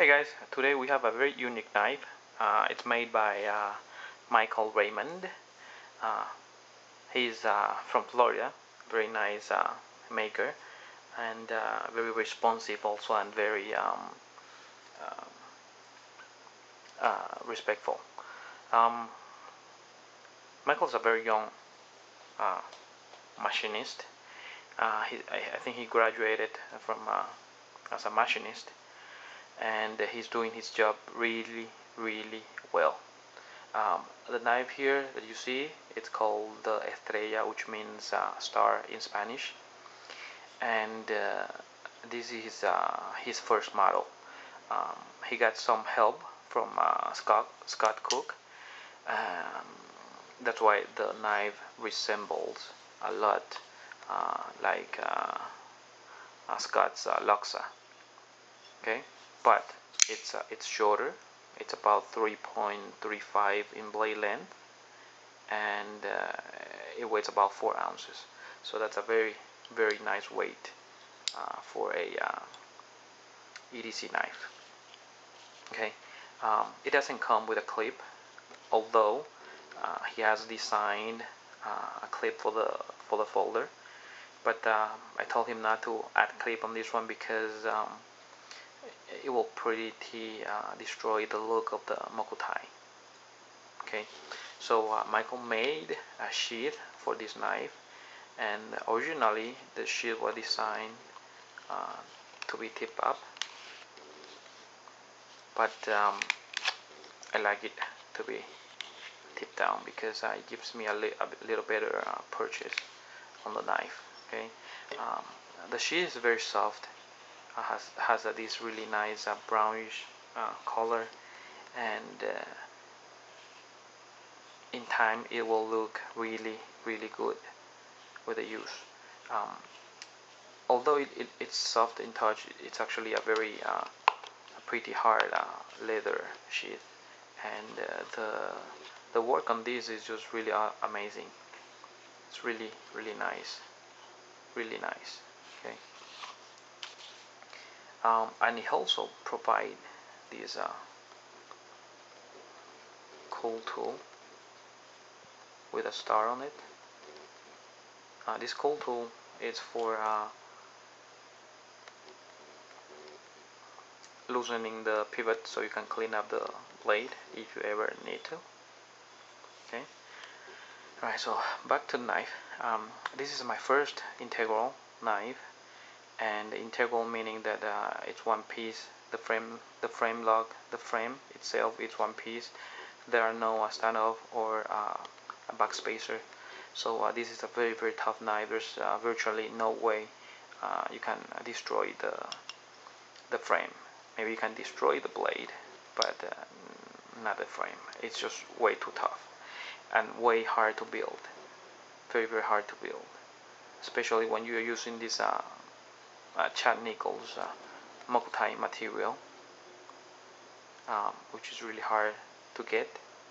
Hey guys, today we have a very unique knife. Uh, it's made by uh, Michael Raymond. Uh, he's uh, from Florida, very nice uh, maker and uh, very responsive also and very um, respectful. Um, Michael's a very young machinist. He, I, I, think he graduated from as a machinist and he's doing his job really really well. Um, the knife here that you see it's called the Estrella which means uh, star in Spanish. And uh, this is uh, his first model. Um, he got some help from uh, Scott, Scott Cook. Um, that's why the knife resembles a lot uh, like uh, Scott's Lochsa. Okay but it's uh, it's shorter. It's about 3.35 in blade length and uh, it weighs about 4 ounces. So that's a very very nice weight uh, for a uh, EDC knife. Okay? Um, it doesn't come with a clip although uh, he has designed uh, a clip for the for the folder. But I told him not to add clip on this one because um, it will pretty uh, destroy the look of the Mokuti. Okay so uh, Michael made a sheath for this knife and originally the sheath was designed uh, to be tip up but um, I like it to be tip down because uh, it gives me a, li a little better uh, purchase on the knife okay? Um, the sheath is very soft has has uh, this really nice uh, brownish color. And in time it will look really really good with the use. Um, although it, it, it's soft in touch it's actually a very uh, pretty hard uh, leather sheath. And uh, the the work on this is just really amazing. It's really really nice. Really nice. Okay um, and it also provide this uh, cool tool with a star on it. Uh, this cool tool is for uh, loosening the pivot so you can clean up the blade if you ever need to. Okay. Alright so back to the knife. Um, this is my first integral knife and integral meaning that uh, it's one piece the frame the frame lock the frame itself is one piece. There are no uh, standoff or uh, a backspacer. So uh, this is a very very tough knife. There's uh, virtually no way uh, you can destroy the the frame. Maybe you can destroy the blade but not the frame. It's just way too tough and way hard to build. Very very hard to build. Especially when you're using this uh, uh, Chad Nichols uh, Mokuti material um, which is really hard to get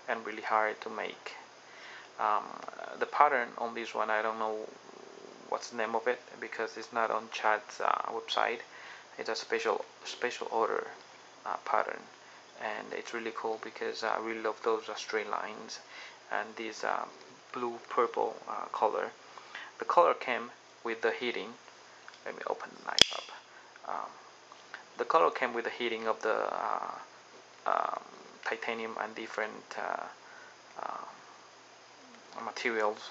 and really hard to make. Um, the pattern on this one I don't know what's the name of it because it's not on Chad's uh, website. It's a special special order uh, pattern. And it's really cool because I really love those uh, straight lines and this uh, blue purple uh, color. The color came with the heating let me open the knife up. Um, the color came with the heating of the uh, um, titanium and different uh, uh, materials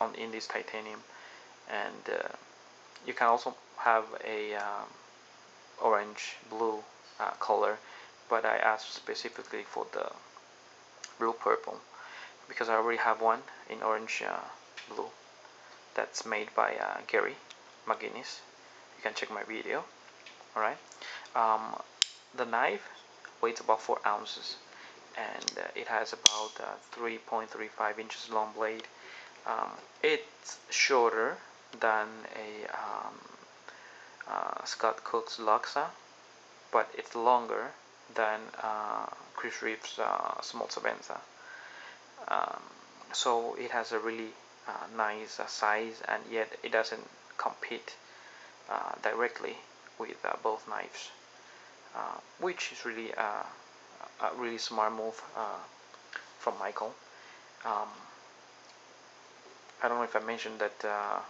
on in this titanium. And uh, you can also have a um, orange blue uh, color but I asked specifically for the blue purple because I already have one in orange uh, blue that's made by Gary McGinnis you can check my video. Alright. Um, the knife weighs about 4 ounces. And uh, it has about uh, 3.35 inches long blade. Um, it's shorter than a um, uh, Scott Cook's Lochsa but it's longer than uh, Chris Reeves uh, Small Sebenza um, so it has a really uh, nice size and yet it doesn't compete uh, directly with uh, both knives uh, which is really uh, a really smart move uh, from Michael. Um, I don't know if I mentioned that uh,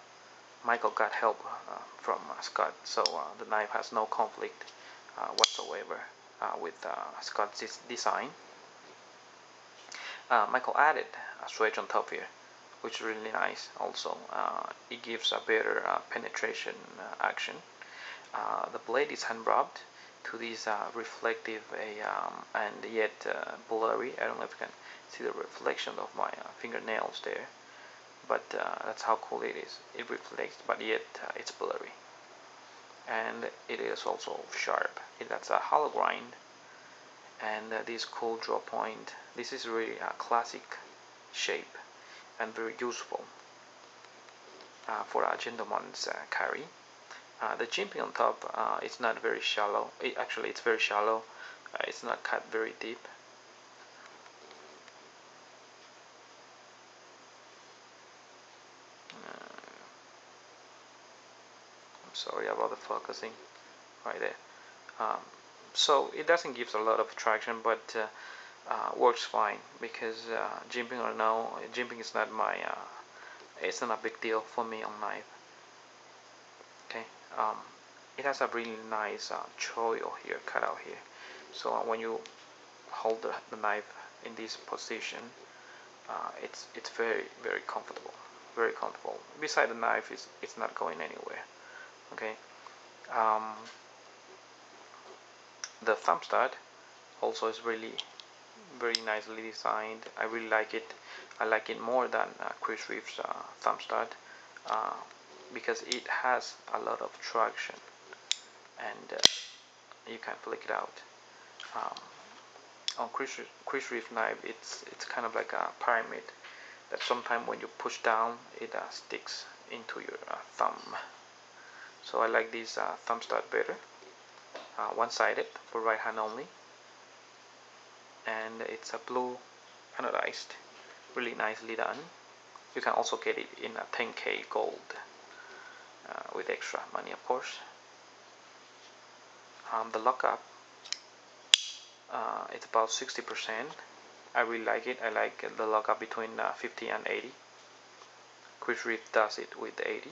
Michael got help from Scott, so the knife has no conflict whatsoever with Scott's design. Michael added a switch on top here which is really nice also. Uh, it gives a better uh, penetration uh, action. The blade is hand rubbed. To this reflective um, and yet blurry. I don't know if you can see the reflection of my fingernails there but that's how cool it is. It reflects but yet it's blurry. And it is also sharp. It has a hollow grind. And uh, this cool draw point this is really a classic shape and very useful uh, for a gentleman's uh, carry. Uh, the jimping on top uh, is not very shallow. It, actually, it's very shallow. It's not cut very deep. I'm sorry about the focusing right there. Um, so it doesn't give a lot of traction, but uh, works fine because uh, jimping or no jimping is not my uh, it's not a big deal for me on knife. Okay um, it has a really nice uh, choil here cut out here. So uh, when you hold the, the, knife in this position uh, it's it's very very comfortable very comfortable. Beside the knife is it's not going anywhere. Okay um, the thumb stud also is really very nicely designed. I really like it. I like it more than uh, Chris Reeves uh, thumb stud uh, because it has a lot of traction and uh, you can flick it out. Um, on Chris, Chris Reeves knife it's it's kind of like a pyramid that sometimes when you push down it uh, sticks into your uh, thumb. So I like this thumb stud better one-sided for right hand only and it's a blue anodized really nicely done. You can also get it in a 10k gold uh, with extra money of course. Um, the lockup uh, it's about 60% I really like it. I like the lockup between uh, 50 and 80 Chris Reeve does it with 80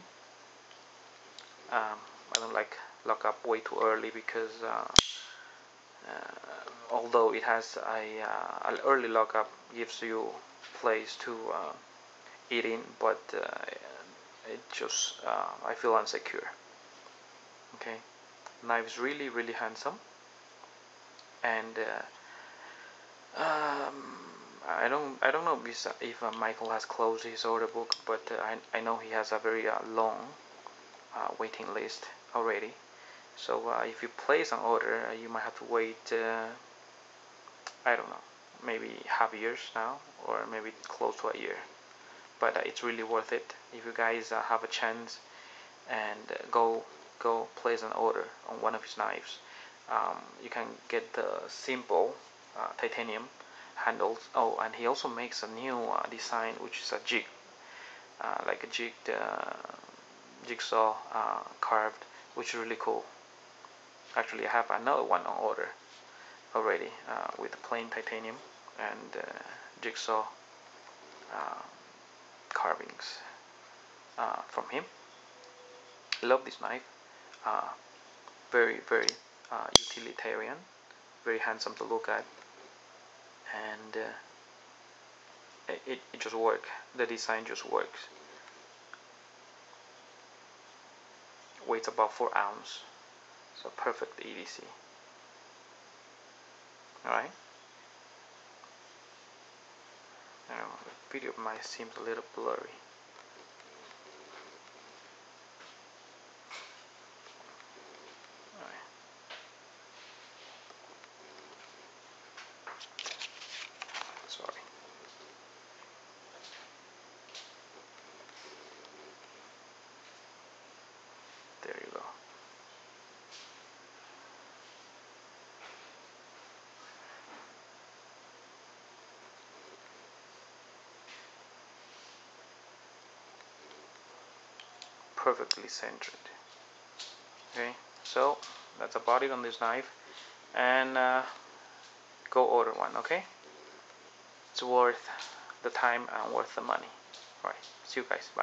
um, I don't like lockup way too early because uh, although it has a uh, an early lockup gives you place to uh, eat in but it just I feel unsecure okay? Knife is really really handsome. And um, I don't I don't know if, uh, Michael has closed his order book, but uh, I I know he has a very uh, long waiting list already. So if you place an order, you might have to wait I don't know, maybe half years now, or maybe close to a year. But uh, it's really worth it if you guys uh, have a chance and uh, go go place an order on one of his knives. Um, you can get the simple uh, titanium handles. Oh, and he also makes a new uh, design, which is a jig, uh, like a jig jigsaw carved, which is really cool. Actually, I have another one on order already uh, with plain titanium and uh, jigsaw uh, carvings from him. Love this knife. very very utilitarian, very handsome to look at, and it, it just works. The design just works. Weighs about 4 ounce, so perfect EDC alright? The video might seem a little blurry perfectly centered. Okay so that's about it on this knife and uh, go order one okay? It's worth the time and worth the money. All right see you guys bye